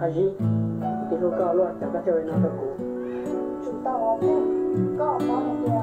À, gì? Thì không có luôn, chẳng có chơi nào đâu. Cũng chúng ta có thể, có có một điều